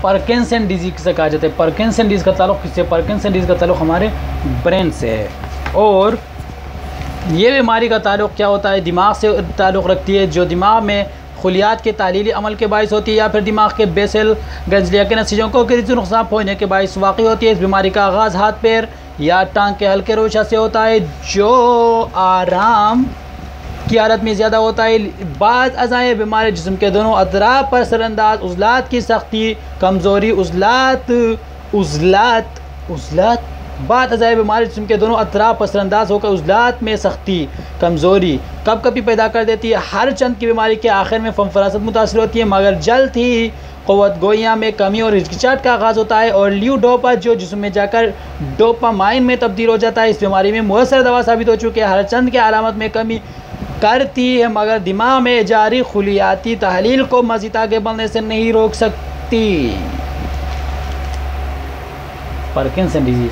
Parkinson disease سے کہا جاتا ہے؟ پرکنسن ڈیز کا تعلق کس سے پرکنسن ڈیز کا تعلق ہمارے برین سے ہے۔ اور یہ بیماری کا تعلق کیا ہوتا ہے؟ دماغ سے تعلق رکھتی ہے۔ جو دماغ میں خلیات کے تعلیلی عمل کے باعث ہوتی ہے یا پھر دماغ کے بیسل گنجلیا کے نسیجوں کو کسی نقصان پہنچنے کے باعث واقع ہوتی ہے۔ اس بیماری کا آغاز ہاتھ پیر یا ٹانگ کے ہلکے روشہ سے ہوتا ہے۔ جو آرام کی حالت میں زیادہ ہوتا ہے۔ بعض اعضائے بیماری جسم کے دونوں اطراف پر سر انداز عضلات کی سختی، کمزوری، عضلات عضلات عضلات۔ بعض اعضائے بیماری جسم کے دونوں اطراف پر سر انداز ہو کر عضلات میں سختی، کمزوری کب کبھی پیدا کر دیتی ہے۔ ہر چند کی بیماری کے آخر میں فم فراست متاثر ہوتی ہے، مگر جلد ہی قوت گوئیاں میں کمی اور ہچکچاہٹ کا آغاز ہوتا ہے اور لیو ڈوپا جو جسم میں جا کر ڈوپامائن میں تبدیل ہو جاتا ہے، اس بیماری میں مؤثر دوا ثابت ہو چکے ہر چند کے علامت میں کمی کرتی ہے، مگر دماغ میں جاری خلیاتی تحلیل کو مزید آگے بڑھنے سے نہیں روک سکتی۔ پرکنسن ڈیزیز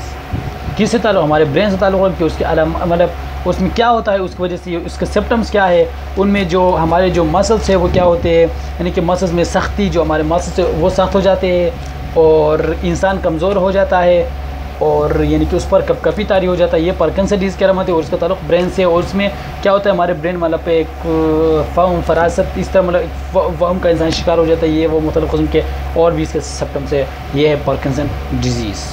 کس سے تعلق؟ ہمارے برین سے تعلق ہے کہ اس کے علام مطلب اس میں کیا ہوتا ہے؟ اس کی وجہ سے اس کے سپٹمس کیا ہے؟ ان میں جو ہمارے جو مسلس ہے وہ کیا ہوتے ہیں؟ یعنی کہ مسلس میں سختی جو ہمارے مسلس وہ سخت ہو جاتے ہیں اور انسان کمزور ہو جاتا ہے۔ اور یعنی کہ اس پر کپ کپی تاری ہو جاتا ہے، یہ پرکنسڈیز کی علامت ہے اور اس کا تعلق برین سے، اور اس میں کیا ہوتا ہے، ہمارے برین مطلب پہ ایک فہم، فراست اس طرح مطلب فہم کا انسان شکار ہو جاتا ہے، یہ وہ مختلف قسم کے اور بھی اس کے سپٹم سے یہ ہے پرکنسن ڈیزیز۔